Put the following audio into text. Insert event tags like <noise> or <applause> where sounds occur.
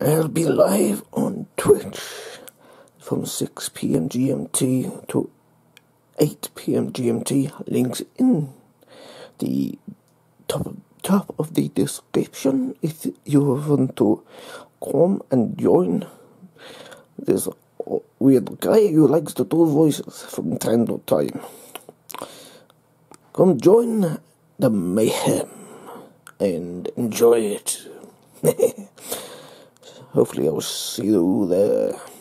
I'll be live on Twitch from 6 p.m. GMT to 8 p.m. GMT. Links in the top top of the description if you want to come and join. This weird guy who likes to do voices from time to time. Come join the mayhem and enjoy it. <laughs> Hopefully, I'll see you there.